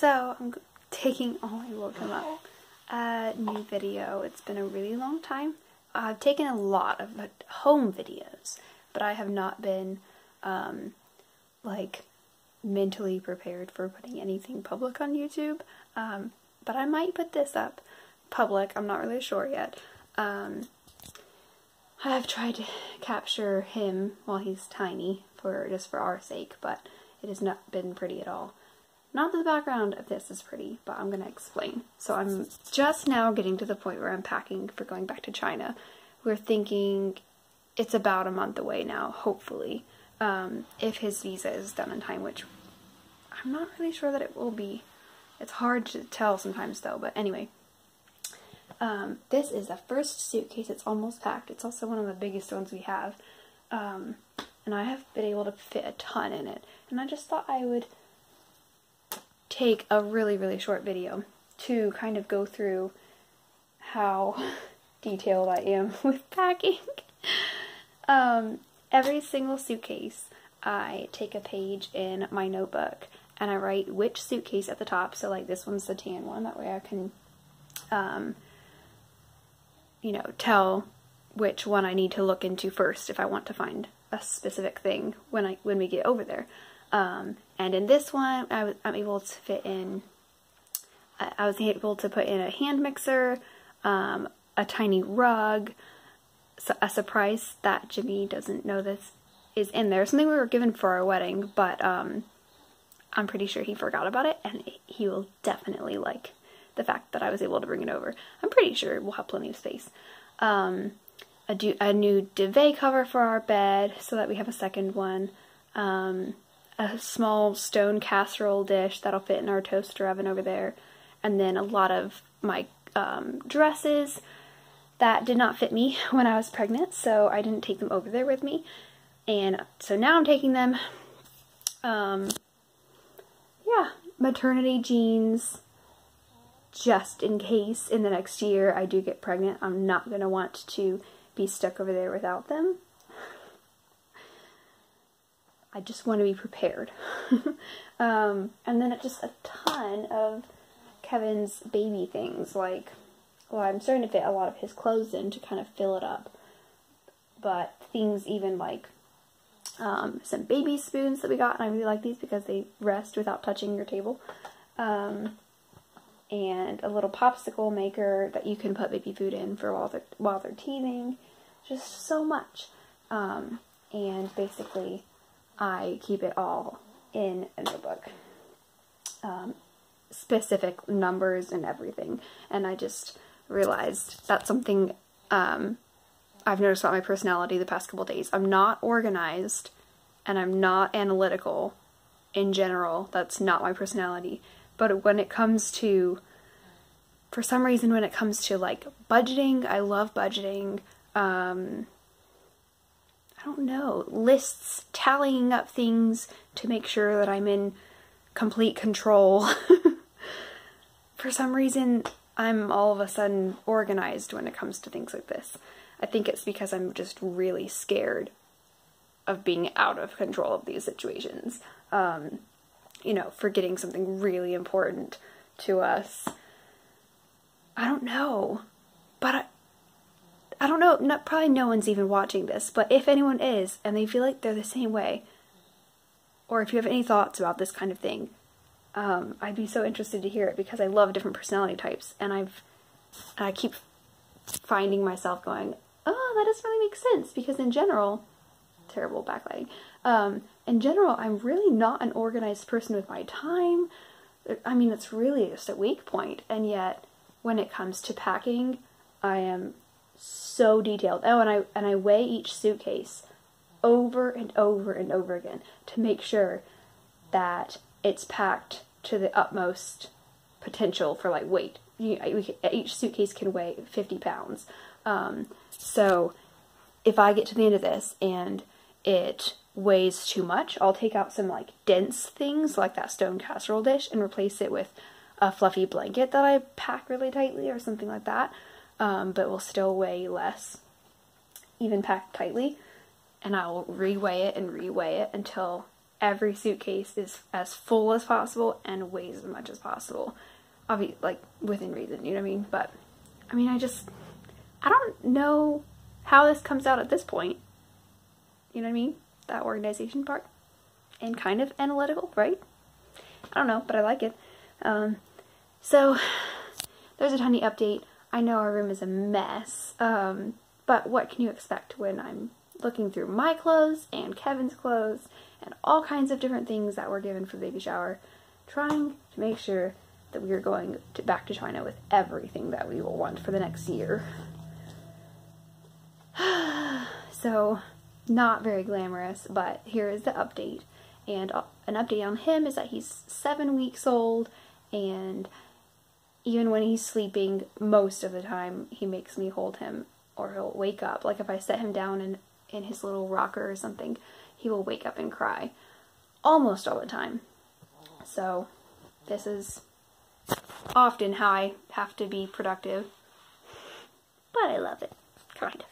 So I'm taking, oh I woke him up, a new video. It's been a really long time. I've taken a lot of home videos, but I have not been, um, like, mentally prepared for putting anything public on YouTube. Um, but I might put this up public. I'm not really sure yet. Um, I have tried to capture him while he's tiny for just for our sake, but it has not been pretty at all. Not that the background of this is pretty, but I'm going to explain. So I'm just now getting to the point where I'm packing for going back to China. We're thinking it's about a month away now, hopefully, um, if his visa is done in time, which I'm not really sure that it will be. It's hard to tell sometimes though, but anyway. Um, this is the first suitcase. It's almost packed. It's also one of the biggest ones we have. Um, and I have been able to fit a ton in it. And I just thought I would take a really, really short video to kind of go through how detailed I am with packing. um, every single suitcase, I take a page in my notebook and I write which suitcase at the top. So like this one's the tan one. That way I can, um, you know, tell which one I need to look into first if I want to find a specific thing when I when we get over there. Um, and in this one, I was, I'm able to fit in, I was able to put in a hand mixer, um, a tiny rug, a surprise that Jimmy doesn't know this is in there. Something we were given for our wedding, but um, I'm pretty sure he forgot about it, and he will definitely like the fact that I was able to bring it over. I'm pretty sure we'll have plenty of space. Um, a, a, new duvet cover for our bed so that we have a second one. Um, a small stone casserole dish that'll fit in our toaster oven over there, and then a lot of my um, dresses that did not fit me when I was pregnant, so I didn't take them over there with me. And so now I'm taking them. Um, yeah, maternity jeans, just in case in the next year I do get pregnant. I'm not going to want to be stuck over there without them. I just want to be prepared. um, and then just a ton of Kevin's baby things, like, well, I'm starting to fit a lot of his clothes in to kind of fill it up. But things even like um, some baby spoons that we got, and I really like these because they rest without touching your table. Um, and a little popsicle maker that you can put baby food in for while they're, while they're teething. Just so much. Um, and basically I keep it all in a notebook. Um, specific numbers and everything. And I just realized that's something um, I've noticed about my personality the past couple days. I'm not organized and I'm not analytical in general. That's not my personality. But when it comes to, for some reason, when it comes to like budgeting, I love budgeting. Um, I don't know, lists, tallying up things to make sure that I'm in complete control. For some reason, I'm all of a sudden organized when it comes to things like this. I think it's because I'm just really scared of being out of control of these situations. Um, you know, forgetting something really important to us. I don't know. But I, know, not, probably no one's even watching this, but if anyone is and they feel like they're the same way, or if you have any thoughts about this kind of thing, um, I'd be so interested to hear it because I love different personality types, and I've and I keep finding myself going, oh, that doesn't really make sense because in general, terrible backlighting. Um, in general, I'm really not an organized person with my time. I mean, it's really just a weak point, and yet when it comes to packing, I am so detailed. Oh, and I and I weigh each suitcase over and over and over again to make sure that it's packed to the utmost potential for like weight. You, each suitcase can weigh 50 pounds. Um, so if I get to the end of this and it weighs too much, I'll take out some like dense things like that stone casserole dish and replace it with a fluffy blanket that I pack really tightly or something like that um, but will still weigh less, even packed tightly. And I will reweigh it and reweigh it until every suitcase is as full as possible and weighs as much as possible. Obviously, like within reason, you know what I mean? But I mean, I just, I don't know how this comes out at this point. You know what I mean? That organization part. And kind of analytical, right? I don't know, but I like it. Um, so, there's a tiny update. I know our room is a mess, um, but what can you expect when I'm looking through my clothes and Kevin's clothes and all kinds of different things that were given for the baby shower, trying to make sure that we are going to, back to China with everything that we will want for the next year. so, not very glamorous, but here is the update. And uh, an update on him is that he's seven weeks old, and even when he's sleeping, most of the time he makes me hold him or he'll wake up. Like if I set him down in, in his little rocker or something, he will wake up and cry almost all the time. So this is often how I have to be productive, but I love it, kind of.